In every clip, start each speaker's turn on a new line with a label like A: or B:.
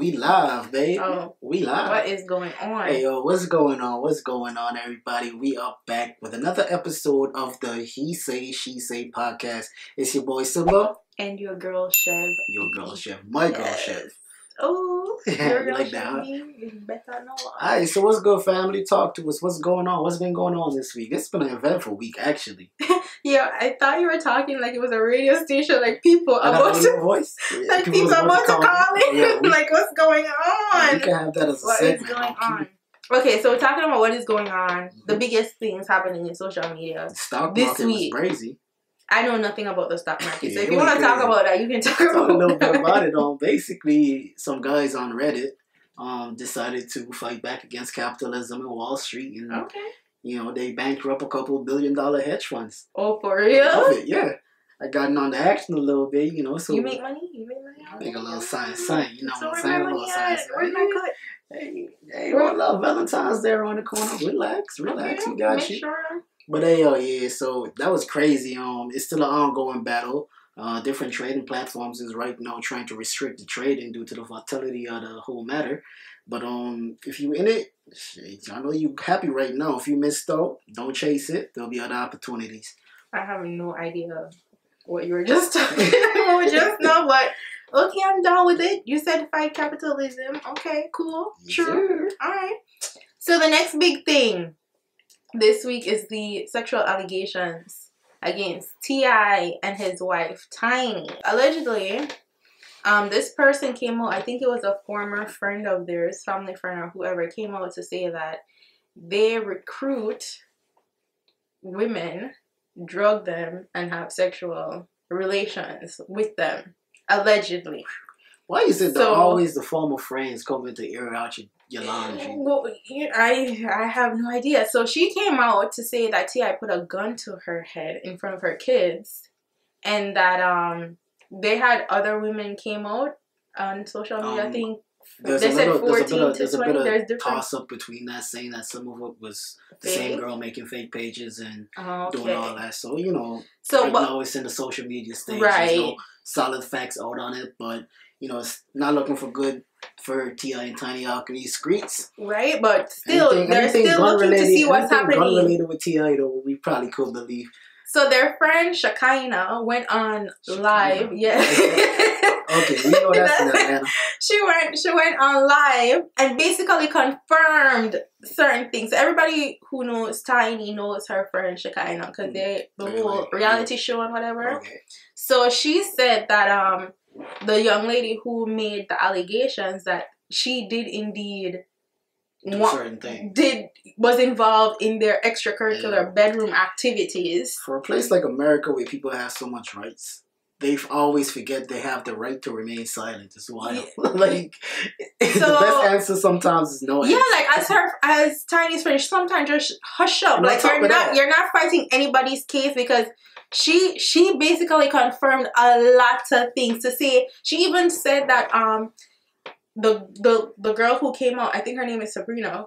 A: We live, baby.
B: Oh,
A: we live.
B: what is going on?
A: Hey yo, what's going on? What's going on, everybody? We are back with another episode of the He Say She Say podcast. It's your boy Simba,
B: And your girl Chev.
A: your girl Chev, my girl
B: Yes.
A: Chev.
B: Oh,
A: You
B: your girl
A: like that.
B: You better know.
A: Alright, so what's good, family? Talk to us. What's going on? What's been going on this week? It's been an eventful week, actually.
B: Yeah, I thought you were talking like it was a radio station, like people about to,
A: voice.
B: like
A: People
B: people about to call in.
A: Yeah, we,
B: like what's going on?
A: can have that as a
B: What is
A: segment.
B: going on? Okay, so we're talking about what is going on. The
A: Mhm.
B: biggest things happening in social media.
A: Stock
B: This week.
A: was crazy.
B: I know nothing about the stock market, so if you want to talk about that, you can talk
A: talk
B: about
A: a little bit about it. Um, basically, some guys on Reddit um decided to fight back against capitalism and Wall Street, and
B: Okay.
A: you know they bankrupt a couple billion dollar hedge funds.
B: Oh, for real?
A: yeah. I gotten on the action a little bit, you know. So
B: you make money? You make money?
A: I make a little sign, sign. You know
B: So
A: what I'm
B: where's
A: saying?
B: my
A: A little
B: money at? Where's my cut?
A: Hey, hey, one love Valentine's there on the corner. Relax, relax.
B: Okay,
A: we got
B: make
A: you.
B: Sure.
A: But hey, oh yeah, so that was crazy. Um, it's still an ongoing battle. Uh, different trading platforms is right now trying to restrict the trading due to the volatility of the whole matter. But um, if you in it, shit, I know you happy right now. If you missed out, don't chase it. There'll be other opportunities.
B: I have no idea what you were just talking about just now, but okay, I'm done with it. You said fight capitalism. Okay, cool.
A: Yes,
B: True.
A: sir.
B: Alright. So the next big thing this week is the sexual allegations against T.I. and his wife Tiny. Allegedly, um, this person came out, I think it was a former friend of theirs, family friend or whoever, came out to say that they recruit women, drug them, and have sexual relations with them. Allegedly.
A: Why is it that
B: So-
A: always the former friends coming to air out your,
B: Well, I I have no idea. So she came out to say that T.I. put a gun to her head in front of her kids, and that um they had other women came out on social media. I
A: Um,
B: think
A: There's
B: They
A: a
B: said
A: little, bit
B: 14
A: of,
B: to
A: there's a
B: 20,
A: bit
B: there's different-
A: toss up between that, saying that some of it was the same girl making fake pages and
B: oh,
A: doing all that. So you know,
B: So
A: right
B: but
A: now it's in the social media stage.
B: Right.
A: There's no solid facts out on it, but you know, it's not looking for good for T.I. and Tiny out in these streets.
B: right, but still
A: Anything-
B: they're
A: anything
B: still looking to
A: related-
B: see what's
A: anything Gun
B: happening.
A: related with T.I., though, we probably could believe.
B: So their friend Shekinah went on
A: Shekinah.
B: live. Yeah.
A: Okay, we know that's Atlanta.
B: she went she went on live and basically confirmed certain things. Everybody who knows Tiny knows her friend Shekinah because they the whole reality show and whatever.
A: Okay.
B: So she said that um the young lady who made the allegations that she did indeed
A: Do
B: wa-
A: certain things.
B: did was involved in their extracurricular
A: Yeah.
B: bedroom activities.
A: For a place like America where people have so much rights, they always forget they have the right to remain silent. It's wild. like the best answer sometimes is no.
B: Yeah,
A: answer.
B: like as her as Tiny's friend, sometimes just hush up. Like you're not
A: that-
B: you're not fighting anybody's case because she she basically confirmed a lot of things to say. She even said that um the the the girl who came out, I think her name is Sabrina.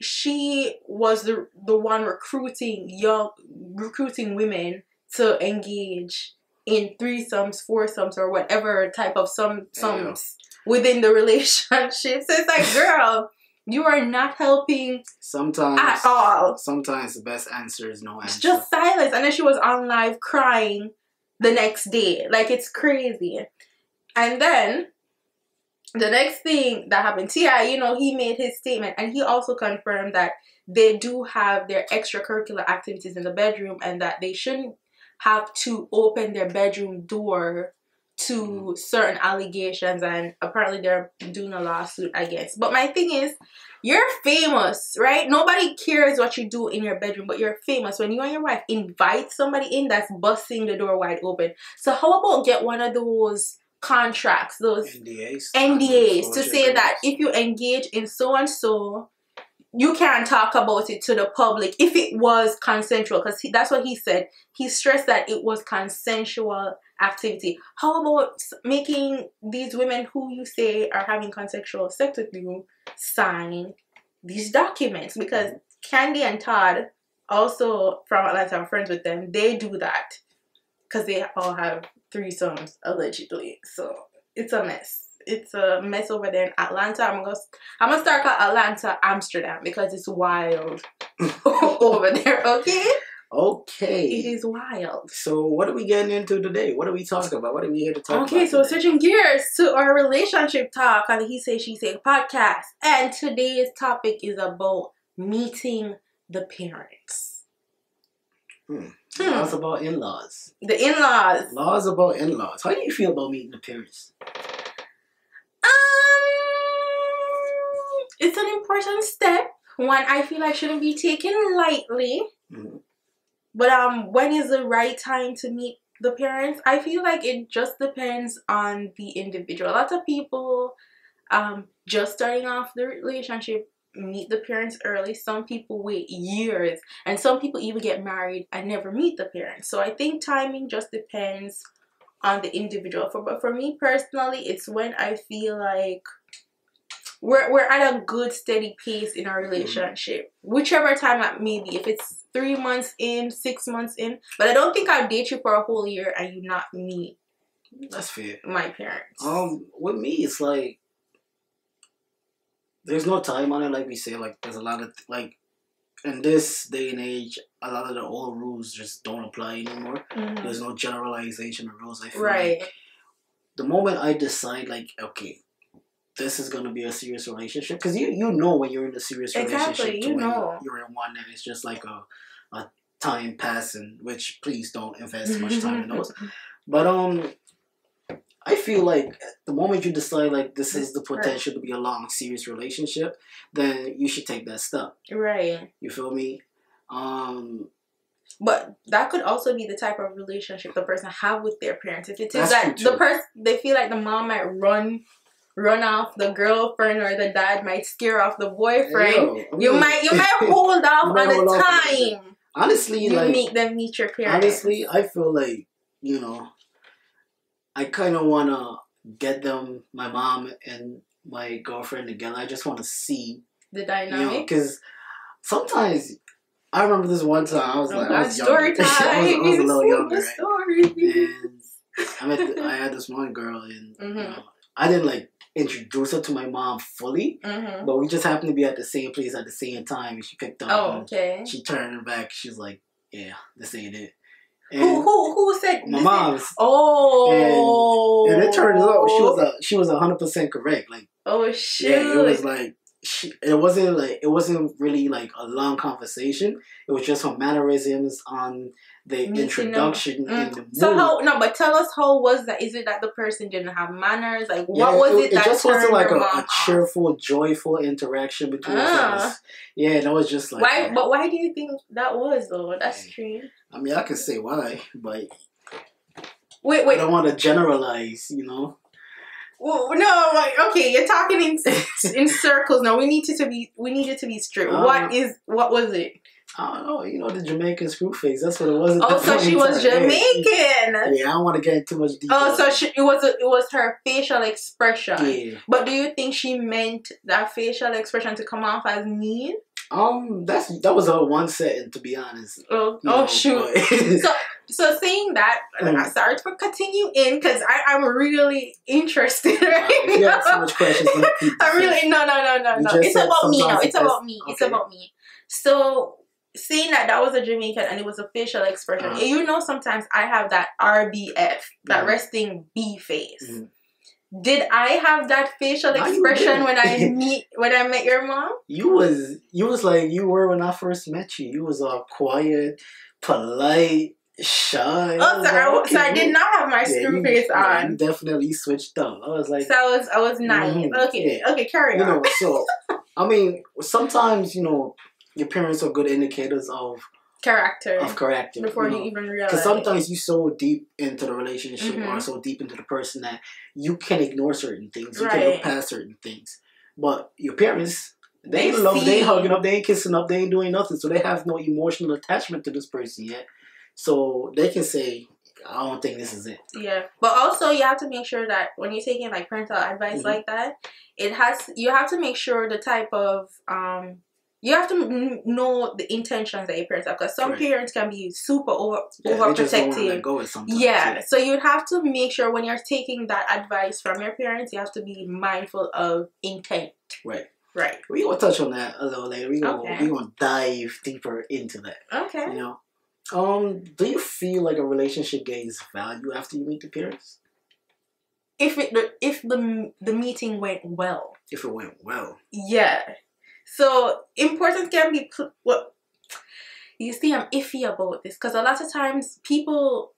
B: She was the the one recruiting young recruiting women to engage in threesomes, foursomes, or whatever type of some sums within the relationship. So it's like, girl, you are not helping
A: sometimes
B: at all.
A: Sometimes the best answer is no
B: It's
A: answer.
B: just silence. And then she was on live crying the next day. Like it's crazy. And then the next thing that happened, T.I., you know, he made his statement and he also confirmed that they do have their extracurricular activities in the bedroom and that they shouldn't have to open their bedroom door to mm-hmm. certain allegations and apparently they're doing a lawsuit against. But my thing is, you're famous, right? Nobody cares what you do in your bedroom, but you're famous. When you and your wife invite somebody in that's busting the door wide open. So how about get one of those contracts, those
A: NDAs.
B: NDAs to say that
A: if
B: if you engage in so and so, you can't talk about it to the public if it was consensual. Because that's what he said. He stressed that it was consensual activity. How about making these women who you say are having consensual sex with you sign these documents? Because Kandi and Todd, also from Atlanta, I'm friends with them. They do that because they all have threesomes allegedly. So it's a mess. It's a mess over there in Atlanta. I'm gonna I'm gonna start at Atlanta, Amsterdam because it's wild over there. Okay,
A: Okay.
B: it is wild.
A: So what are we getting into today? What are we talking about? What are we here to talk
B: Okay,
A: about?
B: Okay,
A: so
B: switching gears to our relationship talk on the He Say She Say podcast, and today's topic is about meeting the parents,
A: Hmm.
B: Hmm.
A: Laws about in-laws.
B: the in-laws.
A: Laws about in-laws. How do you feel about meeting the parents?
B: It's an important step. One I feel like shouldn't be taken lightly.
A: Mhm.
B: But um, when is the right time to meet the parents? I feel like it just depends on the individual. A lot of people, um, just starting off the relationship, meet the parents early. Some people wait years, and some people even get married and never meet the parents. So I think timing just depends on the individual. For but for me personally, it's when I feel like we're we're at a good steady pace in our relationship, whichever time that may be. If it's three months in, six months in, but I don't think I'll date you for a whole year and you not meet
A: That's fair.
B: my parents.
A: Um, with me, it's like there's no time on it. Like we say, like there's a lot of like in this day and age, a lot of the old rules just don't apply anymore.
B: Mhm.
A: There's no generalization of rules. I feel
B: Right.
A: like the moment I decide, like, okay, this is gonna be a serious relationship, because you you know when you're in a serious
B: Exactly,
A: relationship, to
B: you know
A: you're in one and it's just like a a time passing. Which please don't invest much time in those. But um, I feel like the moment you decide like this is the potential to be a long, serious relationship, then you should take that step.
B: right.
A: You feel me? Um,
B: But that could also be the type of relationship the person have with their parents. If it is that the person they feel like the mom might run run off the girlfriend or the dad might scare off the boyfriend. You might you might hold off on the
A: off
B: time
A: honestly
B: you
A: like
B: meet them meet your parents.
A: honestly, I feel like you know, I kind of wanna get them, my mom and my girlfriend together. I just want to see,
B: the
A: you know,
B: dynamic.
A: because sometimes. I remember this one time I was
B: Oh,
A: like, I was
B: story
A: younger.
B: time.
A: I, was, I was a little younger, right? and I met th- I had this one girl, and you
B: Mhm.
A: know, I didn't like introduce her to my mom fully,
B: Mhm.
A: but we just happened to be at the same place at the same time, and she picked up.
B: Oh, okay.
A: She turned back. She's like, "Yeah, this ain't it."
B: Who
A: And
B: who who said
A: my mom's,
B: Oh,
A: and it turns out she was a she was hundred percent correct. Like,
B: Oh shit!
A: yeah, it was like. She, it wasn't like it wasn't really like a long conversation. It was just her mannerisms on the introduction
B: Mm.
A: and the mood.
B: So how no, but tell us how was that? Is it that the person didn't have manners? Like what
A: Yeah,
B: was it, that
A: it
B: just
A: wasn't like a, a cheerful, joyful interaction between us.
B: Ah.
A: It Yeah, and it was just like
B: Why?
A: uh,
B: But why do you think that was though? That's
A: Yeah.
B: strange.
A: I mean, I can say why, but
B: Wait, wait.
A: I don't want to generalize. You know,
B: Well, no, like, okay, you're talking in in circles. No, we need it to be we need it to be straight.
A: Um,
B: what is what was it?
A: I don't know. You know, the Jamaican screw face. That's what it was.
B: Oh, so she was
A: time.
B: Jamaican.
A: Yeah, I don't want to get into too much detail.
B: Oh, so she it was a, it was her facial expression.
A: yeah.
B: But do you think she meant that facial expression to come off as mean?
A: Um, that's that was a one setting to be honest.
B: Oh,
A: you
B: oh
A: know,
B: shoot. So, so saying that,
A: Mm.
B: I'm sorry to continue in because I'm really interested right
A: you have so
B: now.
A: much questions,
B: I'm really no no no no
A: You
B: no. It's about me now. It's about me. It's about me. So seeing that that was a Jamaican and it was a facial expression.
A: Uh-huh.
B: You know, sometimes I have that RBF, that
A: Mhm.
B: resting B face.
A: Mhm.
B: Did I have that facial
A: No,
B: expression when I meet when I met your mom?
A: You was you was like you were when I first met you. You was all quiet, polite, shy.
B: Oh, so, I, so I did not have my
A: yeah,
B: screw face
A: yeah,
B: on.
A: definitely switched up. I was like,
B: So I was I was naive.
A: Mhm,
B: Okay, okay, carry
A: you
B: on.
A: know, so I mean, sometimes you know your parents are good indicators of
B: Character
A: of character.
B: before
A: you
B: you even realize.
A: Because sometimes you so deep into the relationship
B: Mhm.
A: or so deep into the person that you can ignore certain things. You can look past certain things. But your parents, they,
B: They
A: love, they
B: see.
A: ain't hugging up, they ain't kissing up, they ain't doing nothing. So they have no emotional attachment to this person yet. So they can say, I don't think this is it.
B: Yeah, but also you have to make sure that when you're taking like parental advice
A: Mhm.
B: like that, it has you have to make sure the type of um you have to m- know the intentions that your parents have because some
A: Right.
B: parents can be super over
A: Yeah, they just don't
B: overprotective.
A: sometimes.
B: Yeah, so you'd have to make sure when you're taking that advice from your parents, you have to be mindful of intent.
A: Right.
B: Right.
A: We gonna touch on that a little later. We gonna
B: Okay.
A: we gonna dive deeper into that.
B: Okay.
A: You know. Um, do you feel like a relationship gains value after you meet the parents?
B: If it the, if the the meeting went well,
A: If it went well.
B: yeah. So importance can be pl- what you see. I'm iffy about this because a lot of times people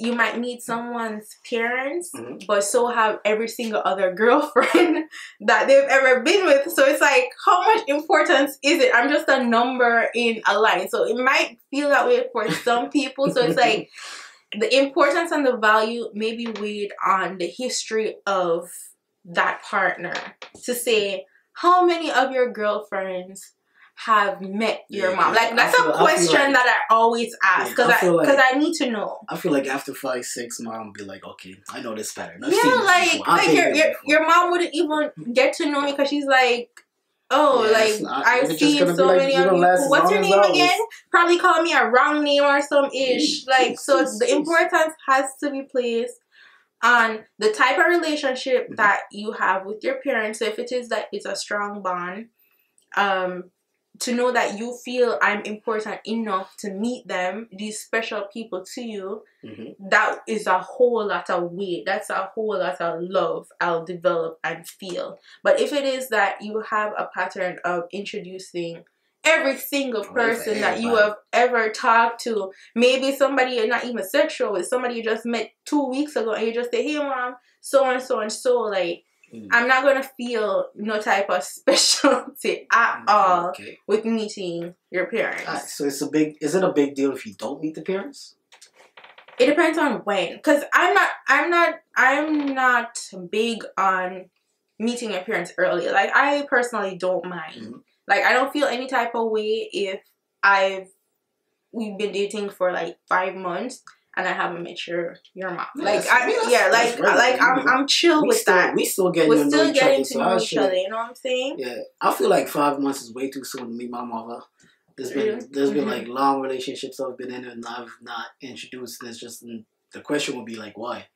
B: you might meet someone's parents,
A: Mhm.
B: but so have every single other girlfriend that they've ever been with. So it's like, how much importance is it? I'm just a number in a line. So it might feel that way for some people. So it's like the importance and the value may be weighed on the history of that partner to say how many of your girlfriends have met your
A: Yeah,
B: mom like that's
A: feel- I
B: a question
A: like-
B: that i always ask
A: Yeah,
B: because
A: I
B: I
A: like-
B: because I need to know
A: I feel like after five, six, mom would be like, okay, I know this pattern. I've
B: yeah, like. Like your your, your mom wouldn't even get to know me because she's like, oh,
A: Yeah,
B: like
A: not-
B: I've seen so
A: like,
B: many of you. What's your name again? Probably call me a wrong name or some ish. Like so, the importance has to be placed on the type of relationship
A: Mhm.
B: that you have with your parents. So if it is that it's a strong bond, um, to know that you feel I'm important enough to meet them, these special people to you,
A: Mhm.
B: that is a whole lot of weight. That's a whole lot of love I'll develop and feel. But if it is that you have a pattern of introducing every single
A: Oh,
B: person that you have ever talked to, maybe somebody you're not even sexual with, somebody you just met two weeks ago, and you just say, "Hey, mom, so and so and so," like.
A: Mm.
B: I'm not gonna feel no type of specialty at all
A: Okay.
B: with meeting your parents.
A: Alright, so it's a big. Is it a big deal if you don't meet the parents?
B: It depends on when, because I'm not, I'm not, I'm not big on meeting your parents early. Like I personally don't mind.
A: Mhm.
B: Like I don't feel any type of way if I've we've been dating for like five months and I haven't met your your mom.
A: Yeah,
B: like I,
A: I mean, that's-
B: yeah,
A: that's
B: like
A: regular,
B: like
A: you
B: I'm. I'm chill
A: we
B: with
A: still,
B: that.
A: We still getting
B: We're
A: to
B: still
A: know each
B: getting
A: other,
B: to
A: so
B: know each
A: should-
B: other. You know what I'm saying?
A: Yeah, I feel like five months is way too soon to meet my mother. There's been
B: Really?
A: there's been
B: Mhm.
A: like long relationships I've been in and I've not introduced. And it's just the question would be like why.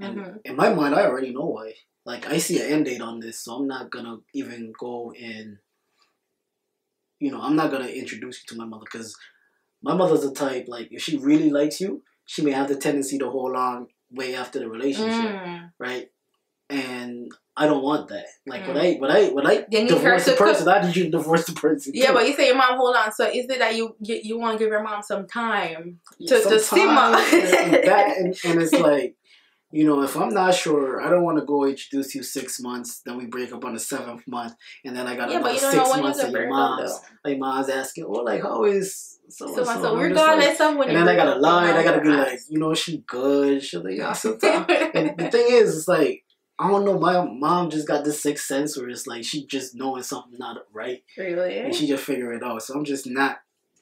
A: And
B: Mhm.
A: in my mind, I already know why. Like I see an end date on this, so I'm not gonna even go and, you know, I'm not gonna introduce you to my mother because my mother's the type like if she really likes you, she may have the tendency to hold on way after the relationship,
B: Mm.
A: right? And I don't want that. Like when
B: Mm.
A: I when I when I
B: You need her
A: divorce the
B: to cook-
A: person, I need you to divorce the person.
B: Yeah,
A: too.
B: but you say your mom hold on. So is it that you you, you want to give your mom some time? to- to simmer.
A: and, that, and, and it's like, you know, if I'm not sure, I don't want to go introduce you six months, then we break up on the seventh month, and then I got
B: Yeah,
A: another six months,
B: you're
A: your
B: up
A: mom's,
B: though.
A: like mom's asking, oh, like how is so and so?
B: so
A: I'm just
B: regardless
A: like-
B: of when
A: and then I gotta lie,
B: your
A: I gotta be
B: mom
A: like, you know, she good. She's like, yeah, sometimes. and the thing is, it's like. I don't know. My mom just got this sixth sense where it's like she just knowing something not right,
B: really?
A: and she just figure it out. So I'm just not.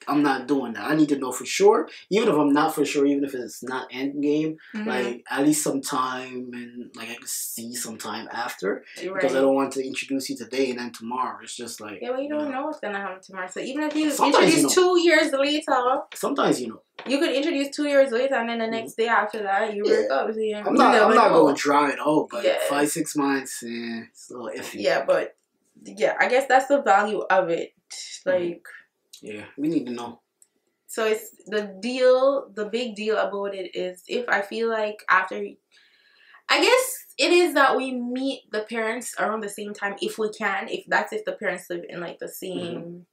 A: I'm not doing that. I need to know for sure. Even if I'm not for sure, even if it's not end game,
B: Mhm.
A: like at least some time and like I can see some time after
B: You're
A: because I don't want to introduce you today and then tomorrow. It's just like
B: Yeah, but you don't
A: know.
B: know what's gonna happen tomorrow. So even if you
A: Sometimes you
B: introduce two years later,
A: Sometimes you know.
B: you could introduce two years later, and then the next day after that, you
A: Mm-hmm. Yeah.
B: break up. So you,
A: I'm not. I'm not
B: know.
A: going dry at all. But
B: Yeah.
A: five six months, eh, it's a little iffy.
B: Yeah, but yeah, I guess that's the value of it.
A: Mm-hmm.
B: Like.
A: Yeah, we need to know.
B: So it's the deal. The big deal about it is if I feel like after, I guess it is that we meet the parents around the same time if we can. If that's if the parents live in like the same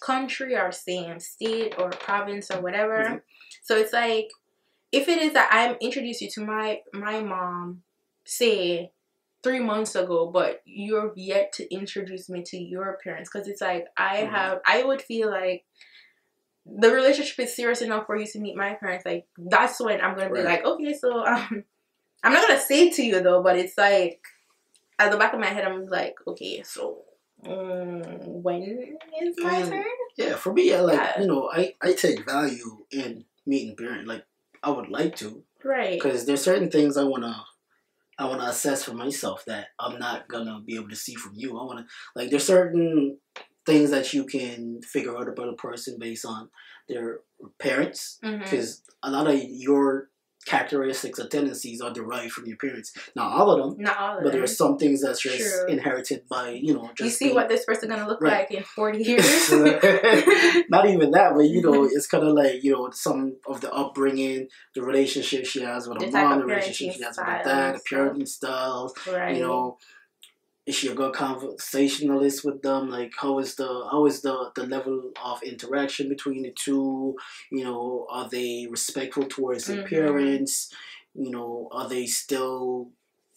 B: country or same state or province or whatever.
A: Mhm.
B: So it's like if it is that I'm introduced you to my my mom, say three months ago, but you're yet to introduce me to your parents because it's like I
A: Mhm.
B: have I would feel like the relationship is serious enough for you to meet my parents. Like that's when I'm gonna be like, okay, so um, I'm not gonna say it to you though, but it's like at the back of my head, I'm like, okay, so mm, when is my
A: Um,
B: turn?
A: Yeah, for me, I like
B: Yeah.
A: you know, I I take value in meeting parents. Like I would like to
B: Right.
A: because there's certain things I wanna. I want to assess for myself that I'm not gonna be able to see from you. I want to like there's certain things that you can figure out about a person based on their parents,
B: mm-hmm.
A: because a lot of your characteristics or tendencies are derived from your parents. Not all of them,
B: Not all of
A: but
B: them.
A: there's some things that's just
B: True.
A: inherited by you know. Just
B: You see
A: being-
B: what this person gonna look
A: Right.
B: like in forty years.
A: not even that, but you know, it's kind of like you know some of the upbringing, the relationship she has with her
B: The type
A: mom, the relationship she has with her
B: style
A: dad,
B: and
A: the
B: stuff.
A: parenting styles.
B: right.
A: You know, is she a good conversationalist with them? Like, how is the how is the the level of interaction between the two? You know, are they respectful towards their
B: Mhm.
A: parents? You know, are they still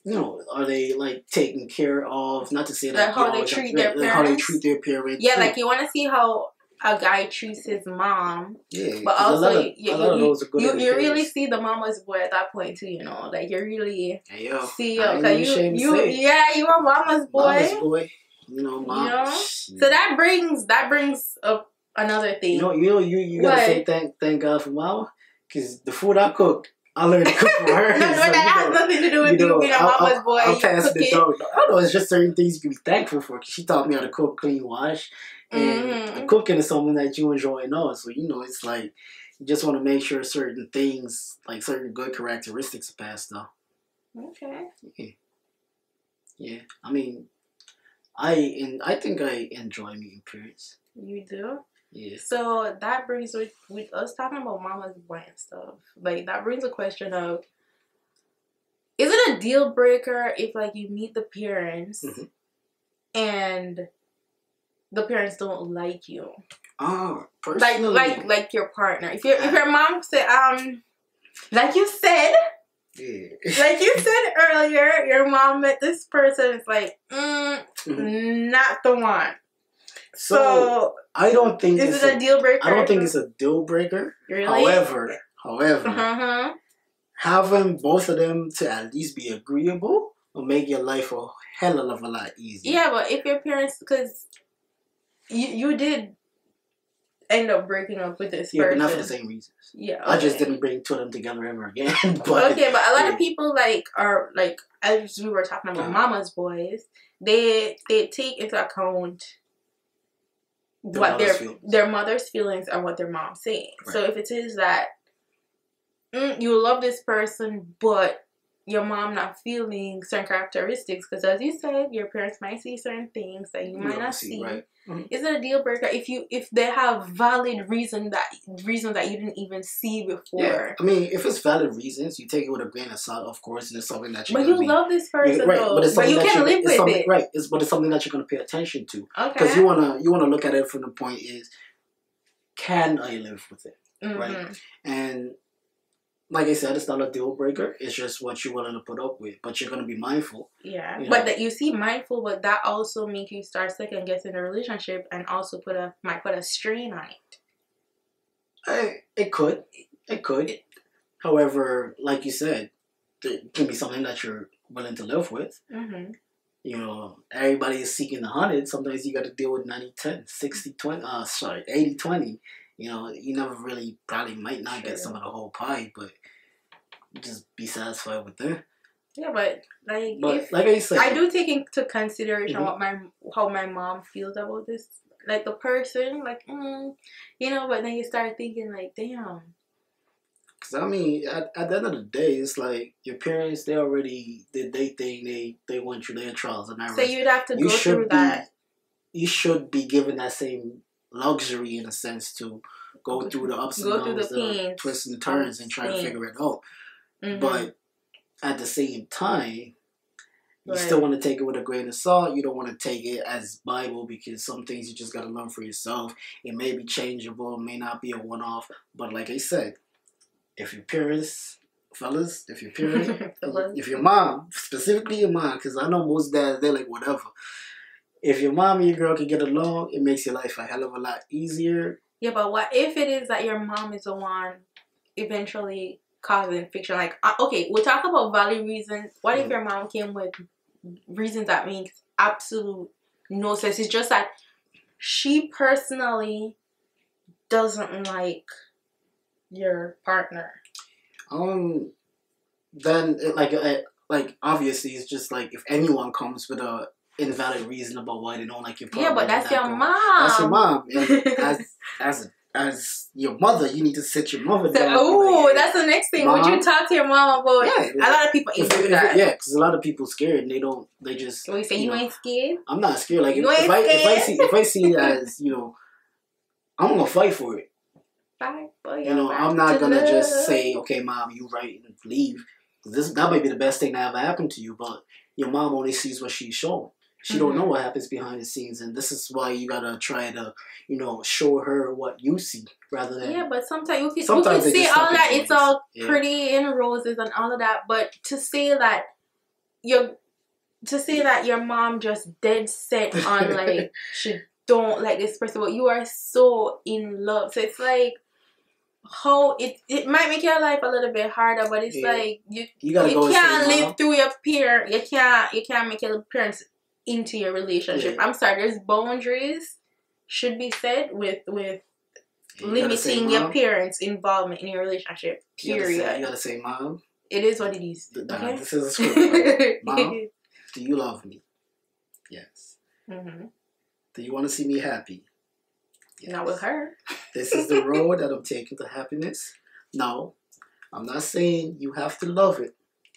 A: you know, are they like taken care of? Not to say that
B: Like how they treat their
A: like how they treat their parents.
B: yeah, like you want to see how a guy treats his mom,
A: Yeah,
B: but
A: 'cause
B: also
A: of-
B: you,
A: a lot of
B: you,
A: those are good
B: you, you really see the mama's boy at that point too. You know, like you really
A: Hey, yo,
B: see yo, cause you you yeah you are mama's boy.
A: Mama's boy. You know, mom.
B: You know? So that brings that brings up another thing.
A: you know, you know, you you gotta
B: What?
A: say thank thank God for mama, because the food I cook, I learned to cook for her.
B: no, no,
A: so,
B: that has
A: know,
B: nothing to do with you,
A: know,
B: being a
A: I'll-
B: mama's boy.
A: I'll pass the dog. I don't know. It's just certain things you can be thankful for. 'cause she taught me how to cook, clean, wash, and
B: Mhm.
A: the cooking is something that you enjoy and know. So you know, it's like you just want to make sure certain things, like certain good characteristics, are passed down.
B: Okay.
A: Yeah, I mean, I and I think I enjoy meeting parents.
B: You do.
A: Yeah.
B: So that brings with with us talking about mama's boy and stuff. Like that brings a question of is it a deal breaker if like you meet the parents
A: Mhm.
B: and the parents don't like you? Like
A: personally,
B: like like like your partner. If your if your mom said um like you said
A: yeah.
B: like you said earlier, your mom met this person. It's like, mm,
A: Mhm.
B: not the one.
A: So,
B: So,
A: I don't think
B: is
A: it's
B: it a deal breaker?
A: I don't think it's a deal breaker.
B: really.
A: However, however,
B: uh-huh.
A: having both of them to at least be agreeable will make your life a hell of a lot easier.
B: yeah, but if your parents, because you you did end up breaking up with this
A: Yeah, but
B: person,
A: not for the same reasons.
B: yeah,
A: I just didn't bring two of them together ever again. but
B: okay, but a lot
A: yeah.
B: of people like are like as we were talking about
A: Uh-huh.
B: mama's boys, they they take into account
A: Their
B: what their
A: feelings.
B: their mother's feelings and what their mom's saying. So if it is that mm, you love this person, but your mom not feeling certain characteristics, because as you said, your parents might see certain things that you might
A: don't see,
B: see.
A: right. Mhm.
B: Is it a deal breaker if you if they have valid reason that reasons that you didn't even see before?
A: Yeah, I mean, if it's valid reasons, you take it with a grain of salt, of course, and it's something that you're
B: But you
A: be,
B: love this
A: yeah,
B: person
A: right,
B: though,
A: but it's
B: but
A: something
B: you can't live with it.
A: right? It's but it's something that you're gonna pay attention to
B: Okay.
A: because you wanna you wanna look at it from the point is, can I live with it? right.
B: Mhm.
A: And like I said, it's not a deal breaker. It's just what you're willing to put up with. But you're gonna be mindful.
B: Yeah,
A: You
B: but that you see mindful, but that also make you start second guessing the relationship and also put a might put a strain on it.
A: Eh, It could, it could. However, like you said, it can be something that you're willing to live with.
B: Mm-hmm.
A: You know, everybody is seeking the 100. Sometimes you got to deal with 90 10, 60 20, uh, sorry, 80 20. You know, you never really probably might not
B: True.
A: get some of the whole pie, but just be satisfied with that.
B: Yeah, but like
A: But
B: if
A: like I said,
B: I do take into consideration
A: Mhm.
B: what my how my mom feels about this, like the person, like mm, you know. But then you start thinking like, damn,
A: Cause I mean, at, at the end of the day, it's like your parents. They already did they thing. They they went through their trials and
B: so you'd have to
A: you
B: go through
A: be.
B: that.
A: You should be given that same luxury in a sense to go through the ups and downs,
B: the
A: the, twists and turns, and try to figure it out.
B: Mhm.
A: But at the same time, you
B: Right.
A: still want to take it with a grain of salt. You don't want to take it as Bible because some things you just got to learn for yourself. It may be changeable, may not be a one off. But like I said, if your parents, fellas, if your parents,
B: Fellas.
A: if your mom, specifically your mom, because I know most dads, they're like, whatever. If your mom and your girl can get along, it makes your life a hell of a lot easier.
B: Yeah, but what if it is that your mom is the one eventually causing fiction? Like, okay, we'll talk about valid reasons. What if your mom came with reasons that makes absolute no sense? It's just that she personally doesn't like your partner.
A: Um, then it, like uh, like obviously it's just like if anyone comes with a invalid reason about why they don't like your partner.
B: Yeah, but that's
A: that
B: your
A: go-
B: mom.
A: That's your mom. And as as as your mother, you need to sit your mother
B: So,
A: down. and be
B: oh,
A: like,
B: that's the next thing. Would you talk to your mom about?
A: Yeah,
B: A lot of people
A: If,
B: ain't
A: if,
B: that.
A: yeah, because a lot of people scared and they don't. They just.
B: So we say
A: you
B: you
A: know,
B: ain't scared.
A: I'm not scared. Like if,
B: ain't
A: if I if I see if I see it as you know, I'm gonna fight for it.
B: Bye, boy,
A: You know, I'm not
B: to
A: gonna
B: love.
A: just say, okay, mom, you right and leave. This that might be the best thing that ever happened to you, but your mom only sees what she's shown. She don't
B: Mhm.
A: know what happens behind the scenes, and this is why you gotta try to, you know, show her what you see rather than
B: Yeah, but sometimes you can,
A: Sometimes
B: you can
A: just
B: all that it's all
A: Yeah.
B: pretty and roses and all of that, but to say that your to say that your mom just dead set on like she don't like this person, but you are so in love. So it's like how it it might make your life a little bit harder, but it's
A: Yeah.
B: like you
A: you gotta
B: you
A: go
B: can't live through your peer. You can't you can't make your parents into your relationship.
A: Yeah.
B: I'm sorry. There's boundaries should be set with with
A: you
B: limiting your parents' involvement in your relationship.
A: You gotta, say,
B: Period.
A: you gotta say, mom,
B: It is what it is.
A: Nah,
B: Okay.
A: this is a script. right? Mom? do you love me? Yes.
B: hmm
A: Do you want to see me happy?
B: Not with her.
A: This is the road that I'm taking to happiness. No, I'm not saying you have to love it,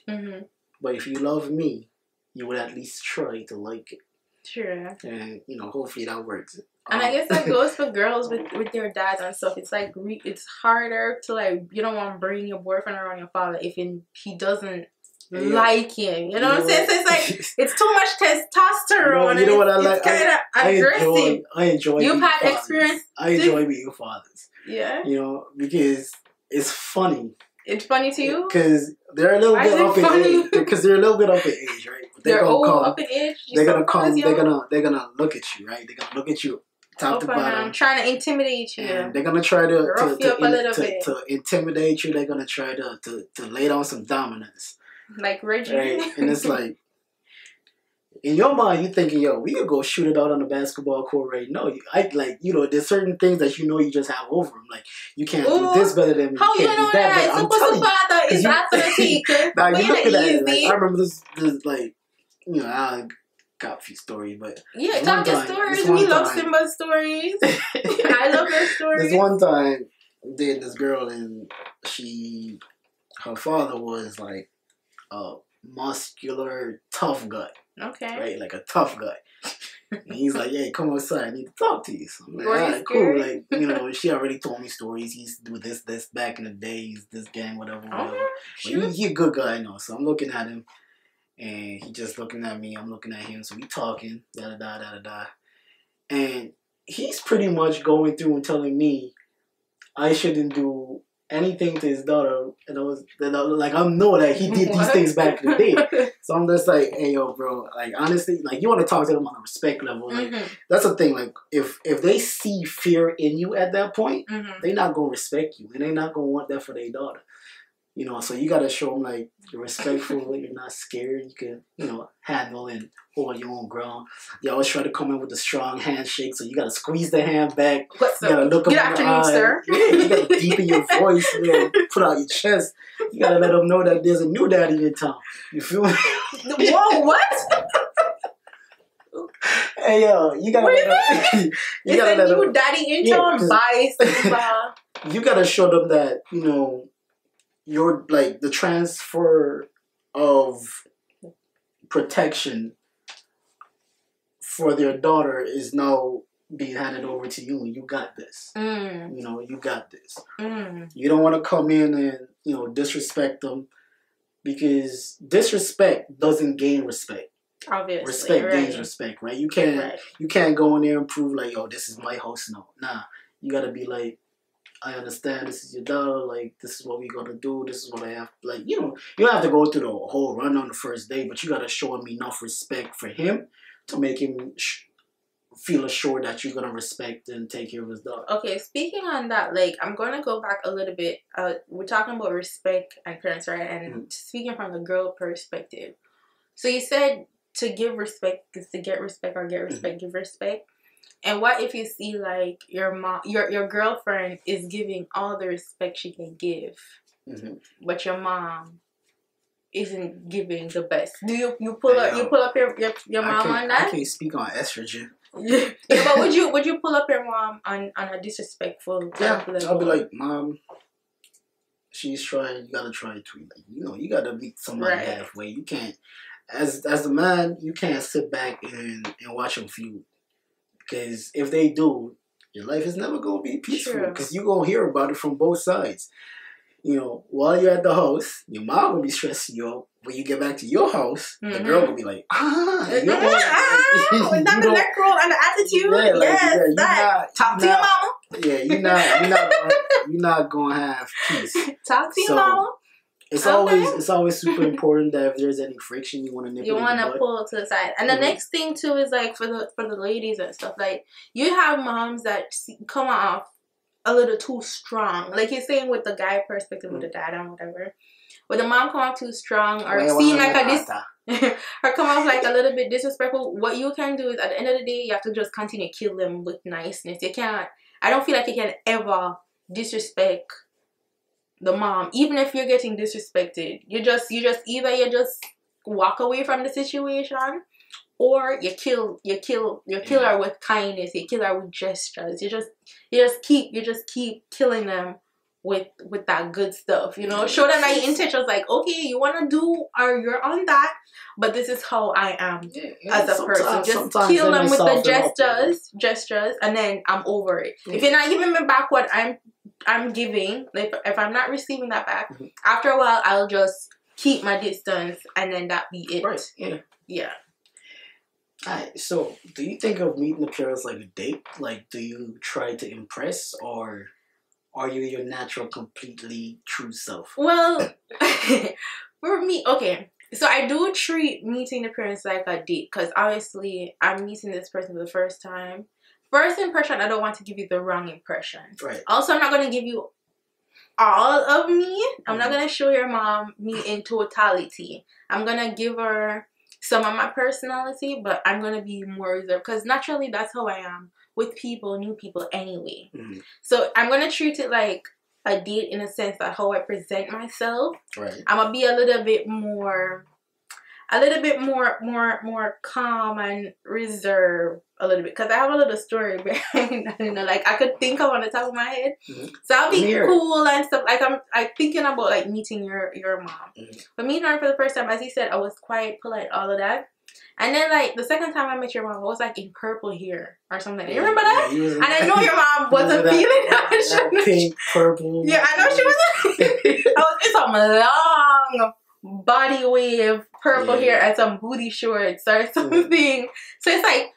B: hmm
A: but if you love me, you would at least try to like it,
B: Sure.
A: and you know, hopefully that works.
B: And I
A: Um,
B: guess that goes for girls with with their dads and stuff. It's like re- it's harder to like you don't want to bring your boyfriend around your father if in, he doesn't
A: Yeah.
B: like him. You know what I'm saying? So it's like it's too much testosterone.
A: You know- you know what I like?
B: Kind of
A: I
B: aggressive.
A: enjoy, I enjoy.
B: You've had
A: fathers.
B: experience
A: I enjoy being fathers.
B: yeah.
A: You know, because it's funny.
B: It's funny to you.
A: Because they're a little
B: Why
A: bit up in age. Because they're a little bit up in age,
B: They're
A: gonna
B: old,
A: come.
B: up in. You
A: they're gonna come. They're gonna. They're gonna look at you, right? They're gonna look at you top to bottom.
B: trying to intimidate you.
A: And they're gonna try to to, to, in- to, to intimidate you. They're gonna try to, to, to lay down some dominance,
B: Like Reggie.
A: right? and it's like in your mind, you're thinking, "Yo, we could go shoot it out on the basketball court right now." You, I like, you know, there's certain things that you know you just have over them. Like you can't
B: Ooh,
A: do this better than me.
B: How
A: you
B: know
A: that.
B: that?
A: But I'm
B: Supposed to
A: you,
B: is after the teacher.
A: Now you
B: Way
A: look at that. Like, I remember this, this like, you know, I got a few stories, but
B: yeah, tell
A: one
B: your stories. We love
A: time-
B: Simba's stories. I love her stories.
A: This one time, did this girl and she, her father was like a muscular, tough guy,
B: Okay.
A: right? Like a tough guy. And he's like, "Hey, come outside. I need to talk to you." So I'm like, "Alright, cool." Like, you know, she already told me stories. He used to do this, this back in the days, this gang, whatever, whatever.
B: Oh,
A: But he, he a good guy, I know. So I'm looking at him, and he just looking at me. I'm looking at him. So we talking, da da da da da da, and he's pretty much going through and telling me I shouldn't do anything to his daughter. And I was, and I, like I know that he did these things back in the day. So I'm just like, hey yo, bro. Like honestly, like you want to talk to them on a respect level. Like
B: Mhm,
A: that's the thing. Like if if they see fear in you at that point
B: mhm.
A: they not gonna respect you and they not gonna want that for their daughter. You know, so you gotta show them like you're respectful, you're not scared, you can, you know, handle and hold your own ground. You always try to come in with a strong handshake, so you gotta squeeze the hand back,
B: What's
A: you gotta look
B: Good
A: them in the
B: afternoon, sir.
A: Yeah, you gotta deepen your voice, you know, put out your chest. You gotta let them know that there's a new daddy in town. You feel me?
B: Whoa, what?
A: hey yo, you gotta
B: What do
A: let them, you gotta
B: a
A: let
B: new
A: them,
B: daddy in
A: Yeah,
B: town? Bye, Simba.
A: you gotta show them that you know your like the transfer of protection for their daughter is now being handed over to you and you got this
B: Mm,
A: you know you got this
B: mm.
A: you don't want to come in and you know disrespect them because disrespect doesn't gain respect
B: Obviously,
A: respect
B: right.
A: gains respect right you can't
B: Right.
A: you can't go in there and prove like, yo, this is my house. No, nah. You gotta be like, I understand this is your daughter. Like, this is what we're gonna do. This is what I have. Like, you know, you don't have to go through the whole run on the first day, but you gotta show him enough respect for him to make him sh- feel assured that you're gonna respect and take care of his daughter.
B: Okay, speaking on that, like I'm gonna go back a little bit. Uh, we're talking about respect and parents, right? And
A: Mm.
B: speaking from the girl perspective. So you said to give respect is to get respect or get respect, give respect. And what if you see like your mom, your your girlfriend is giving all the respect she can give,
A: hmm
B: but your mom isn't giving the best. Do you you pull up you pull up your your, your mom on
A: I can't speak on estrogen.
B: yeah, but would you would you pull up your mom on on a disrespectful
A: Yeah,
B: level?
A: I'll be like, mom, she's trying. You gotta try to, like, you know, you gotta meet somebody
B: Right.
A: halfway. You can't, as as a man, you can't sit back and and watch them feud. Because if they do, your life is never gonna be peaceful. Because you're gonna hear about it from both sides. You know, while you're at the house, your mom will be stressing you out. When you get back to your house, the
B: Mhm.
A: girl will be like, ah, you don't-
B: Ah,
A: you
B: with that neck roll and the attitude.
A: yeah, like,
B: yes,
A: yeah,
B: that.
A: not,
B: Talk to your mama.
A: Yeah, you're not, you're not, you're not gonna have peace.
B: Talk to your
A: So,
B: mama.
A: It's
B: Okay.
A: always, it's always super important that if there's any friction, you want to nip
B: You want to pull to the side, and the
A: Mhm.
B: next thing too is like for the for the ladies and stuff. Like you have moms that come off a little too strong, like you're saying with the guy perspective with the dad and whatever. But the mom come off too strong or
A: why
B: seem like a dis or come off like a little bit disrespectful. What you can do is at the end of the day, you have to just continue to kill them with niceness. You can't. I don't feel like you can ever disrespect the mom, even if you're getting disrespected. You just you just either you just walk away from the situation, or you kill you kill you kill her with kindness. You kill her with gestures. You just you just keep you just keep killing them with with that good stuff. You know, show them that your was like okay, you want to do or you're on that, but this is how I am
A: Yeah,
B: as a person. Just kill them with the gestures, gestures, and then I'm over it. If you're not giving me back what I'm I'm giving, if, if I'm not receiving that back,
A: Mhm.
B: after a while I'll just keep my distance and then that be it.
A: Right. Yeah.
B: Yeah.
A: Alright. So, do you think of meeting a parents like a date? Like, do you try to impress, or are you your natural, completely true self?
B: Well, for me, okay. So I do treat meeting the parents like a date because obviously I'm meeting this person for the first time. First impression, I don't want to give you the wrong impression.
A: Right.
B: Also, I'm not gonna give you all of me. I'm not
A: Mhm.
B: gonna show your mom me in totality. I'm gonna give her some of my personality, but I'm gonna be more reserved because naturally that's how I am with people, new people anyway.
A: Mhm.
B: So I'm gonna treat it like a date in a sense that how I present myself.
A: Right.
B: I'm gonna be a little bit more a little bit more more more calm and reserved a little bit because I have a little story behind you know like I could think of on the top of my head
A: Mhm.
B: so I'll be cool and stuff like I'm I thinking about like meeting your your mom
A: Mhm.
B: but meeting her for the first time as he said I was quiet polite all of that and then like the second time I met your mom I was like in purple here or something you remember that
A: Yeah, you in-
B: and I know your mom wasn't
A: that-
B: feeling
A: that,
B: that,
A: that pink, purple.
B: yeah I know she was I was in some long body wave purple
A: Yeah.
B: hair and some booty shorts or something. So it's like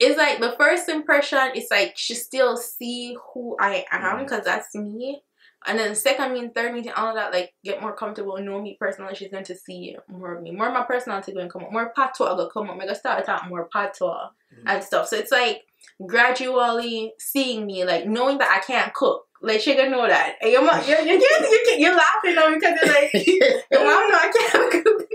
B: it's like the first impression it's like she still see who I am because that's me. And then second meeting, third meeting, all of that, like get more comfortable, know me personally, she's going to see more of me. More of my personality going to come up. More patois going to come up. I'm going to start talking more patois
A: Mhm.
B: and stuff. So it's like gradually seeing me, like knowing that I can't cook. Like she gonna know that. And you're, you're, you're, you're laughing now because you're like, your mom know I can't cook.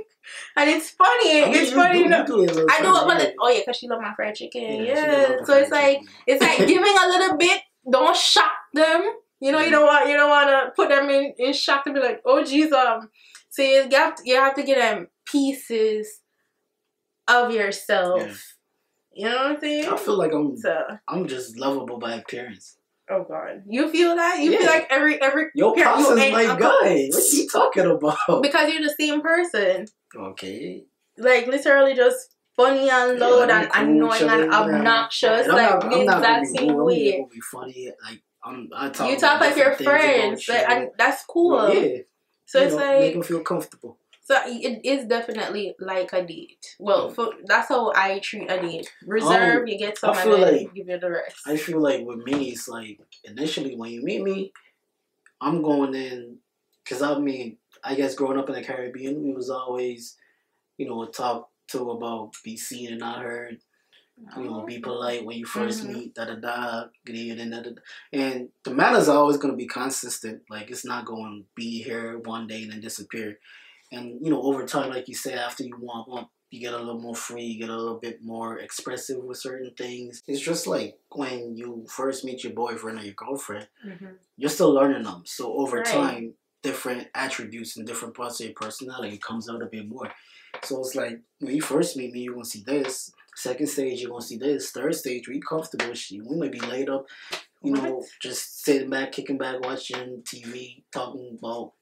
B: And it's funny.
A: I mean,
B: it's funny.
A: do-
B: you know.
A: you do a little
B: I do it,
A: something,
B: but
A: right?
B: oh yeah, cause she love my fried chicken.
A: Yeah,
B: Yeah. So it's like
A: chicken.
B: it's like giving a little bit. Don't shock them. You know, you don't want you don't want to put them in, in shock to be like, oh geez, um. So you have to, you have to give them pieces of yourself.
A: Yeah.
B: You know what I'm saying?
A: I feel like I'm
B: So,
A: I'm just lovable by appearance.
B: Oh god, you feel that? You
A: Yeah.
B: feel like every every
A: Yo,
B: parent
A: Pops
B: you
A: is my guy. What you talking about?
B: because you're the same person.
A: Okay.
B: Like literally just funny and loud
A: I'm
B: and annoying and
A: yeah.
B: obnoxious,
A: And I'm
B: like
A: not-
B: the
A: I'm
B: exact same
A: cool, I'm
B: way.
A: be funny. Like I'm, I talk.
B: You talk like your friends, like, and that's cool.
A: Well, yeah.
B: So
A: you
B: it's
A: know,
B: like
A: make them feel comfortable.
B: So it is definitely like a date. Well,
A: Mm.
B: for, that's how I treat a date. Reserve,
A: Um,
B: you get some,
A: I
B: and
A: feel
B: then
A: like-
B: give you the rest.
A: I feel like with me, it's like initially when you meet me, I'm going in because I mean, I guess growing up in the Caribbean, we was always, you know, talk to about be seen and not heard. You know, be polite when you 1st
B: Mhm.
A: meet. Da da da. Good evening. Da, da, da. And the manners are always going to be consistent. Like it's not going to be here one day and then disappear. And you know, over time, like you said, after you want one, you get a little more free. You get a little bit more expressive with certain things. It's just like when you first meet your boyfriend or your girlfriend
B: Mhm.
A: you're still learning them. So over
B: Right.
A: time, different attributes and different parts of your personality. Comes out a bit more. So it's like when you first meet me, you're gonna see this. Second stage, you're gonna see this. Third stage, we comfortable. She, we might be laid up, you know, just sitting back, kicking back, watching TV, talking about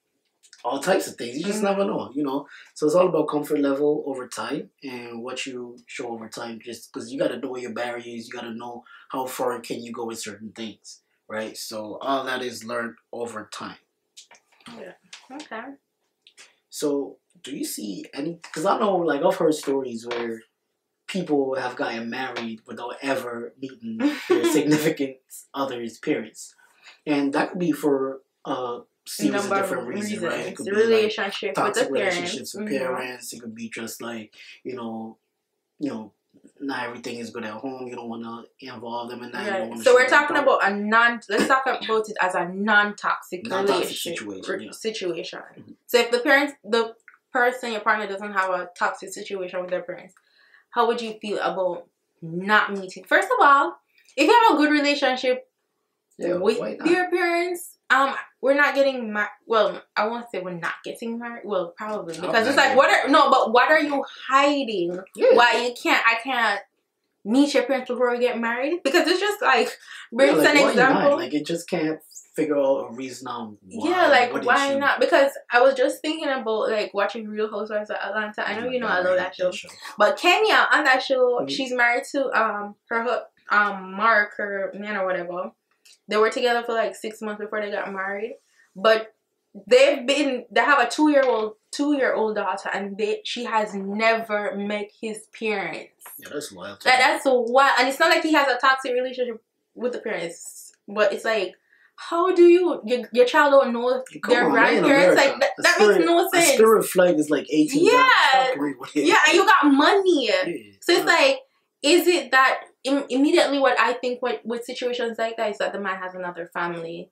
A: all types of things. You just
B: Mhm.
A: never know, you know. So it's all about comfort level over time and what you show over time. Just because you got to know your barriers, you got to know how far can you go with certain things, right? So all that is learned over time. Yeah.
B: Okay.
A: So, do you see any? Because I know, like, I've heard stories where people have gotten married without ever meeting their significant other's parents, and that could be for a of
B: Number of
A: different reasons,
B: reasons.
A: right? It could
B: The
A: be like
B: relationship with the
A: toxic
B: parents.
A: relationships with
B: Mhm.
A: parents. It could be just like you know, you know, not everything is good at home. You don't want to involve them in that.
B: Right. So we're talking about a non. Let's talk about it as a non-toxic,
A: Non-toxic
B: relationship
A: situation,
B: re-
A: yeah.
B: situation.
A: Mhm.
B: So if the parents, the person, your partner doesn't have a toxic situation with their parents, how would you feel about not meeting? First of all, if you have a good relationship
A: yeah,
B: with your parents, um, we're not getting married. Well, I won't say we're not getting married. Well, probably because it's like, what are no? But what are you hiding?
A: Yeah.
B: why you can't I can't meet your parents before we get married? Because it's just like
A: Yeah, like,
B: an example.
A: Like it just can't figure out a reason on why.
B: yeah, like why
A: you-
B: not? Because I was just thinking about like watching Real Housewives of Atlanta. I know
A: Oh
B: you know
A: God,
B: I love that show. But Kenya on that show,
A: Mhm.
B: she's married to um her um Marc, her man or whatever. They were together for like six months before they got married. But they've been they have a two year old two year old daughter and they she has never met his parents.
A: Yeah, that's wild.
B: That's wild. And it's not like he has a toxic relationship with the parents. But it's like how do you your, your child don't know
A: Come
B: their
A: on,
B: grandparents? Like that, that
A: spirit-
B: makes no sense.
A: spirit flight is like eighteen.
B: Yeah.
A: dollars. Fuck with it.
B: Yeah, and you got money.
A: Yeah.
B: So it's like, is it that Im- immediately what I think what with situations like that is that the man has another family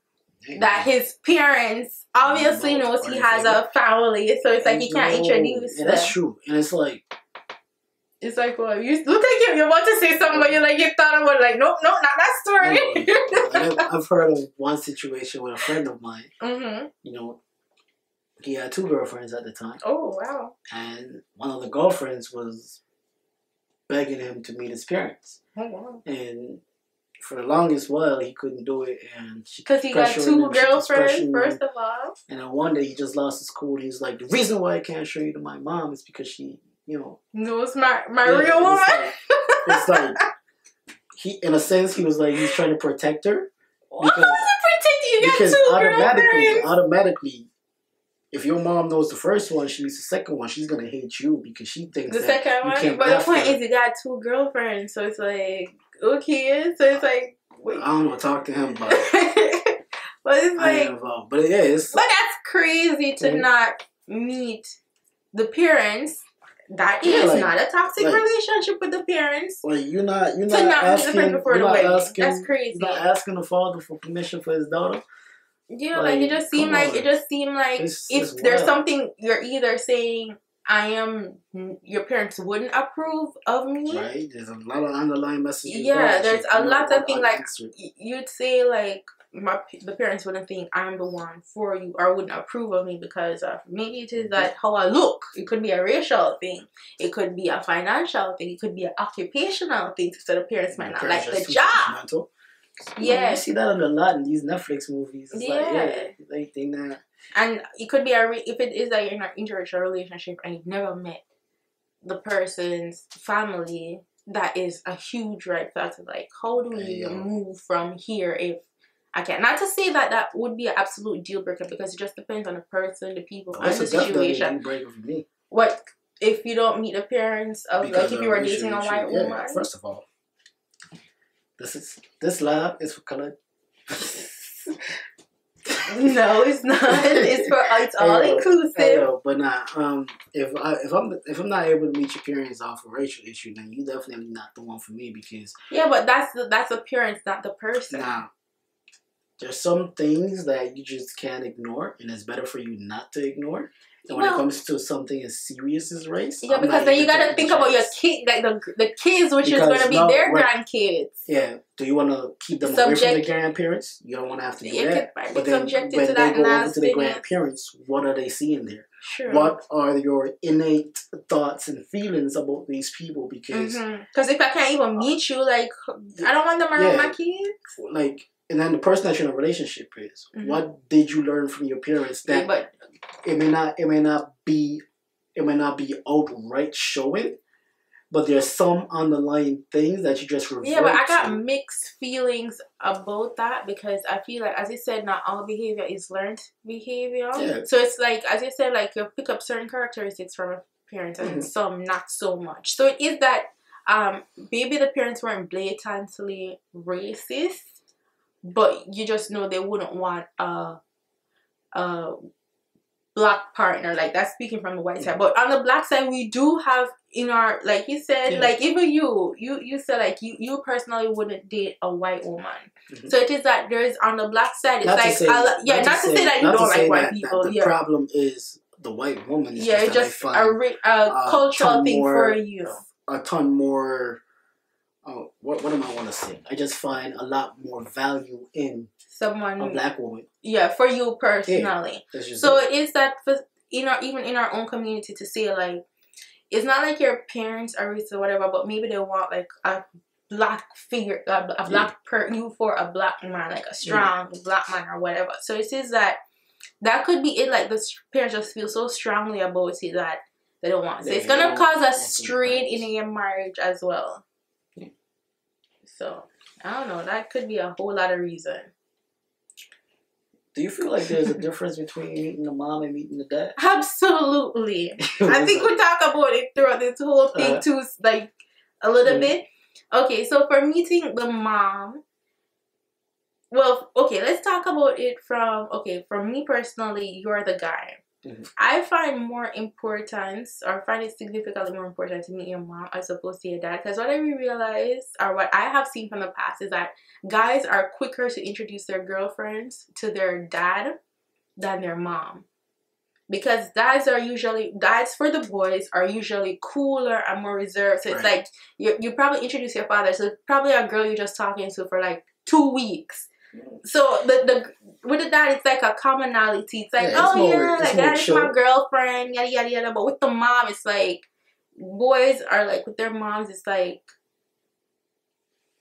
B: that his parents obviously
A: No,
B: knows he has a family, so it's like he can't
A: No.
B: introduce.
A: Yeah, that's
B: them.
A: true. And it's like
B: It's like, well, you look like you, you're about to say something, but you're like you thought about like, nope, nope, not that story.
A: I've, I've heard of one situation with a friend of mine.
B: hmm
A: You know, he had two girlfriends at the time,
B: Oh wow.
A: and one of the girlfriends was begging him to meet his parents.
B: Oh wow.
A: And for the longest while, he couldn't do it, and
B: Because he got two
A: him, she keeps pressuring
B: girlfriends, first of all.
A: And then one day he just lost his cool. He's like, the reason why I can't show you to my mom is because she, you know,
B: Knows my my
A: yeah,
B: real woman.
A: It's like, it's like he, in a sense, he was like he's trying to protect her
B: What
A: because-
B: was it pretend you got
A: because
B: two
A: automatically,
B: girlfriends?
A: automatically, if your mom knows the first one, she meets the second one, she's gonna hate you because she thinks
B: The second
A: you
B: one, but the point
A: her.
B: is, you got two girlfriends, so it's like okay, so it's like, wait.
A: I don't know. Talk to him about.
B: but
A: it.
B: it's
A: I ain't
B: like,
A: involved, but yeah, it's
B: but that's crazy to
A: Mhm.
B: not meet the parents. That is
A: Yeah, like-
B: not a toxic
A: like-
B: relationship with the parents.
A: like you're not you're not
B: not
A: asking you're not asking
B: That's crazy.
A: you're not asking the father for permission for his daughter.
B: Yeah, like, it just seemed like
A: on.
B: it just seemed like
A: It's-
B: if
A: it's
B: there's
A: wild.
B: something you're either saying I am your parents wouldn't approve of me.
A: Right? There's a lot of underlying messages.
B: Yeah, there's a lot of things, like- You'd say like my the parents wouldn't think I'm the one for you or wouldn't approve of me because of maybe it is that how I look. It could be a racial thing. It could be a financial thing. It could be an occupational thing. So the parents might not
A: Parents
B: like the job. Yeah.
A: you see that a lot in these Netflix movies. It's like,
B: Yeah.
A: yeah, they think that
B: And it could be a re- if it is that you're in an interracial relationship and you've never met the person's family, that is a huge red flag. To like, how do we
A: yo.
B: move from here if I can? Not to say that that would be an absolute deal breaker because it just depends on the person, the people, and
A: that's
B: the
A: a definitely a
B: situation.
A: deal breaker for me.
B: What if you don't meet the parents of
A: Because
B: like if you were dating a white woman?
A: First of all, this is this lab is for color.
B: no, it's not. It's for it's all
A: yo,
B: inclusive.
A: But nah, um, if I if I'm if I'm not able to meet your parents off a racial issue, then you definitely not the one for me because
B: Yeah, but that's the that's appearance, not the person.
A: nah, there's some things that you just can't ignore, and it's better for you not to ignore. When
B: Well-
A: it comes to something as serious as race,
B: Yeah,
A: I'm
B: because then you gotta think about your kid, like the the kids, which
A: Because
B: is gonna be their grandkids.
A: Yeah. Do you want to keep them away from
B: Subject-
A: their grandparents? You don't want to have to do that.
B: could might be
A: But then when
B: to
A: they
B: that
A: go over to the grandparents, what are they seeing there?
B: Sure.
A: What are your innate thoughts and feelings about these people? Because mm-hmm.
B: Because if I can't even uh, meet you, like I don't want them around
A: Yeah.
B: my kids.
A: like and then the person that you're in a relationship is
B: Mhm.
A: what did you learn from your parents
B: Yeah,
A: that
B: but
A: it may not it may not be it may not be outright showing but there's some underlying things that you just
B: yeah, but I got
A: to.
B: mixed feelings about that because I feel like, as you said, not all behavior is learned behavior.
A: Yeah.
B: So it's like, as you said, like you pick up certain characteristics from a parent and
A: Mhm.
B: some not so much. So it is that um maybe the parents weren't blatantly racist, but you just know they wouldn't want a a black partner like that's speaking from the white side. But on the black side, we do have in our like you said,
A: Yeah.
B: like even you, you you said like you you personally wouldn't date a white woman.
A: Mhm.
B: So it is that there's on the black side. It's
A: Not
B: like
A: say-
B: yeah, not, to say, that you don't like white
A: that- that
B: people.
A: the
B: yeah,
A: problem is the white woman is
B: yeah,
A: just,
B: it's just a, a cultural thing
A: more-
B: for you.
A: a ton more oh, what, what am I want to say? I just find a lot more value in
B: Someone,
A: a black woman.
B: yeah, for you personally.
A: Just
B: So
A: it.
B: is that for in our even in our own community to say like it's not like your parents are racist or whatever, but maybe they want like a black figure, a, a black per you for a black man, like a strong black man or whatever. So it is that that could be it. Like the parents just feel so strongly about it that they don't want. So
A: Yeah,
B: it's gonna cause a strain in your marriage as well.
A: Yeah.
B: So I don't know. That could be a whole lot of reason.
A: Do you feel like there's a difference between meeting the mom and meeting the dad?
B: Absolutely. I think we talk about it throughout this whole thing
A: Uh-huh.
B: too, like a little
A: Mhm.
B: bit. Okay, so for meeting the mom, well, okay, let's talk about it from okay, for me personally, you're the guy.
A: Mhm.
B: I find more importance, or find it significantly more important to meet your mom as opposed to your dad. Because what I realize, or what I have seen from the past, is that guys are quicker to introduce their girlfriends to their dad than their mom because dads are usually dads for the boys are usually cooler and more reserved. So it's
A: Right.
B: like you you probably introduce your father. So probably a girl you're just talking to for like two weeks. So the the with the dad it's like a commonality. It's like
A: Yeah, it's
B: oh
A: more-
B: yeah, like that is my girlfriend, yada yada yada. But with the mom, it's like boys are like with their moms. It's like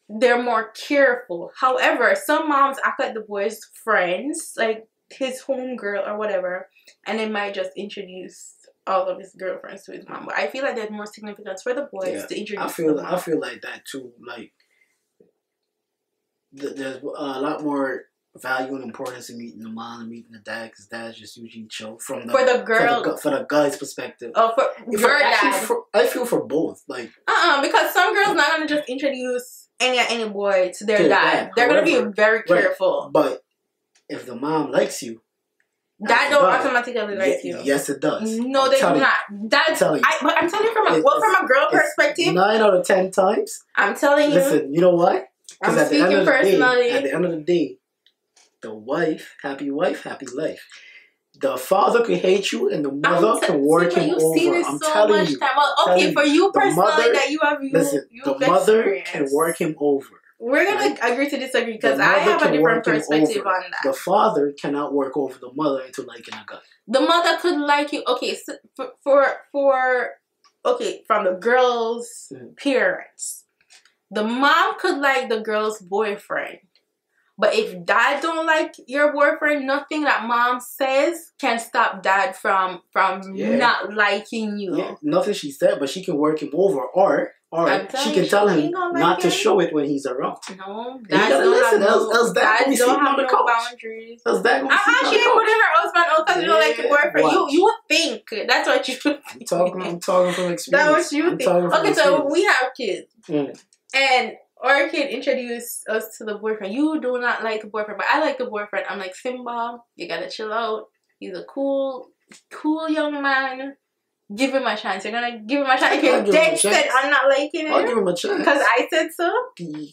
B: they're more careful. However, some moms act like the boys' friends, like his home girl or whatever, and they might just introduce all of his girlfriends to his mom. But I feel like there's more significance for the boys
A: Yeah,
B: to introduce
A: I feel I feel like that too. Like th- there's a lot more value and importance in meeting the mom and meeting the dad because dad's just usually chill from the
B: for the
A: for
B: girl,
A: the, for the guy's perspective.
B: oh, for
A: I,
B: dad.
A: for, I feel for both. Like
B: Uh-uh, because some girls not gonna just introduce any any boy to their
A: To
B: dad. They're gonna be very
A: Right.
B: careful.
A: but if the mom likes you,
B: Dad don't automatically like
A: ye-
B: you.
A: yes, it does.
B: No, they do
A: you.
B: not. That's
A: you.
B: I. But I'm telling you from a well, from a girl perspective.
A: nine out of ten times.
B: I'm telling you.
A: Listen, you know why?
B: I'm
A: at the end
B: speaking
A: of the
B: personally.
A: day, at the end of the day, the wife, happy wife, happy life. The father can hate you, and the mother
B: t-
A: can work
B: see,
A: him
B: seen
A: over.
B: it
A: I'm
B: so
A: telling
B: much
A: you.
B: Time. Well, okay,
A: you.
B: for you personally,
A: mother-
B: that you have you,
A: Listen,
B: you've
A: the mother can work him over.
B: We're gonna
A: right?
B: agree to disagree because I have a different perspective on that.
A: The father cannot work over the mother into liking a guy.
B: the mother could like you. Okay, so for for, for okay from the girl's
A: Mhm.
B: parents, the mom could like the girl's boyfriend. But if dad don't like your boyfriend, nothing that mom says can stop dad from from
A: Yeah.
B: not liking you.
A: Yeah, nothing she said, but she can work him over, or or she can tell him
B: gonna
A: not
B: like
A: to show it when he's around.
B: No,
A: you
B: don't
A: listen,
B: have
A: else-
B: no,
A: else dad dad
B: don't have no
A: couch.
B: boundaries.
A: Gonna
B: Uh-huh, she ain't putting her husband out because you don't like your
A: Yeah,
B: boyfriend. You you would think that's what you would
A: I'm talking. I'm talking from experience.
B: That what you
A: I'm
B: think. Okay, so we have kids,
A: Mm.
B: And our kid introduced us to the boyfriend. You do not like the boyfriend, but I like the boyfriend. I'm like Simba. You gotta chill out. He's a cool, cool young man. Give him a chance. You're gonna give him a chance. If you're
A: give him a
B: dead set
A: chance.
B: on not liking it.
A: I'll give
B: him
A: a chance.
B: because I said so.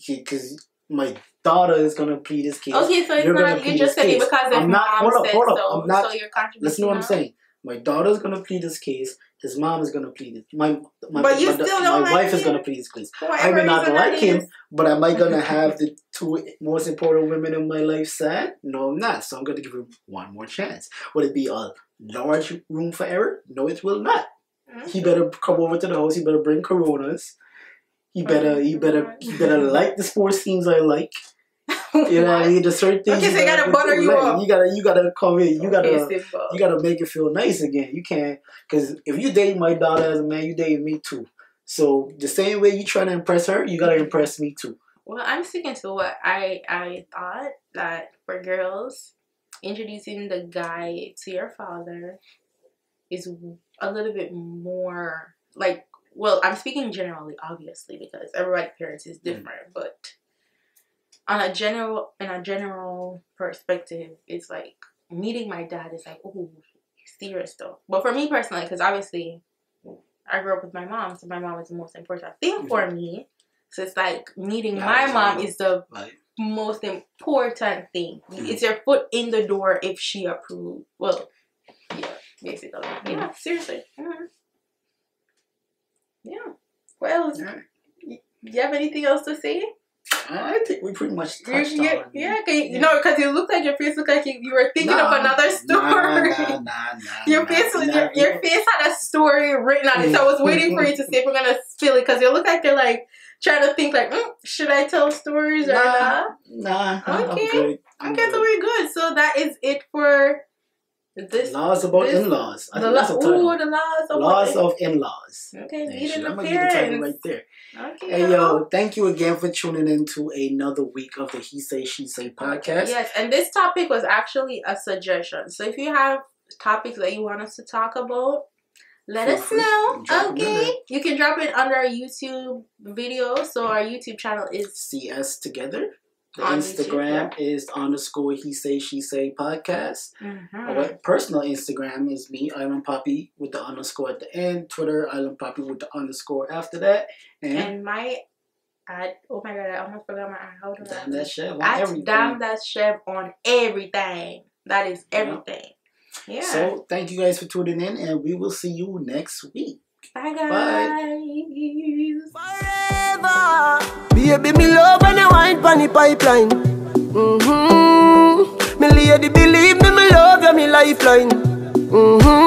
A: because my daughter is gonna plead this case.
B: Okay, so it's
A: You're gonna
B: not you
A: plead
B: just
A: case.
B: because
A: I'm not-
B: mom
A: hold up, hold up,
B: so.
A: I'm not-
B: so you're.
A: Listen to what I'm saying. My daughter's gonna plead this case. His mom is gonna plead it. My, my,
B: But you
A: my,
B: still
A: my
B: don't like
A: wife is gonna plead this case. I may not like him, but am I gonna have the two most important women in my life sad? No, I'm not. So I'm gonna give him one more chance. Will it be a large room for error? No, it will not.
B: Mm.
A: He better come over to the house. He better bring Coronas. He better, he better, he better like the sports teams I like. You know I mean? The certain things.
B: Okay, so
A: you
B: you gotta butter you up.
A: You gotta, you gotta come in. You gotta,
B: Okay,
A: you gotta make it feel nice again. You can't, because if you date my daughter as a man, you date me too. So the same way you trying to impress her, you gotta impress me too.
B: Well, I'm sticking to what I I thought that for girls, introducing the guy to your father is a little bit more like. Well, I'm speaking generally, obviously, because everybody's parents is mm. different. But on a general, in a general perspective, it's like meeting my dad is like, oh, serious stuff. But for me personally, because obviously, I grew up with my mom, so my mom is the most important thing for me. So it's like meeting
A: Yeah,
B: my mom is the
A: Like,
B: most important thing.
A: Mhm.
B: It's your foot in the door if she approves. Well, yeah, basically. Yeah, seriously. Mhm. Yeah. Well,
A: yeah.
B: you have anything else to say?
A: I think we pretty much
B: You-
A: touched
B: you-
A: on.
B: yeah, okay. You know, because you look like your face looked like you, you were thinking of another story.
A: Nah, nah, nah, nah,
B: Your face,
A: nah,
B: your, your face had a story written on it, so I was waiting for you to see if we're gonna spill it because you look like you're like trying to think like, mm, should I tell stories or
A: Nah.
B: not?
A: Nah, I'm
B: Okay.
A: good. I'm
B: Okay, so we're good. So that is it for this.
A: Laws about
B: this-
A: in-laws. I
B: the
A: think that's.
B: Ooh, the laws of
A: Laws of in-laws.
B: Okay,
A: Yeah,
B: meeting the
A: I'm gonna get the title right there.
B: Okay.
A: Hey yo, thank you again for tuning in to another week of the He Say She Say podcast.
B: Yes, and this topic was actually a suggestion. So if you have topics that you want us to talk about, let
A: Feel
B: us
A: free.
B: know.
A: Drop 'em in
B: Okay. You can drop it under our YouTube video. So our YouTube channel is
A: CS together. The
B: On
A: Instagram is underscore He Say She Say podcast.
B: Mhm.
A: Our personal Instagram is me, Island Papi, with the underscore at the end. Twitter, Island Papi with the underscore after that. And,
B: and my ad oh my god, I almost forgot my ad. Hold on.
A: damn that shit on
B: At
A: everything.
B: damn that Chev on everything. That is everything. Yeah.
A: So thank you guys for tuning in, and we will see you next week.
B: bye guys.
C: Forever. Baby, me love when you wine pon the pipeline. Mm-hmm. Me lady, believe me, me love you, me lifeline. Mm-hmm.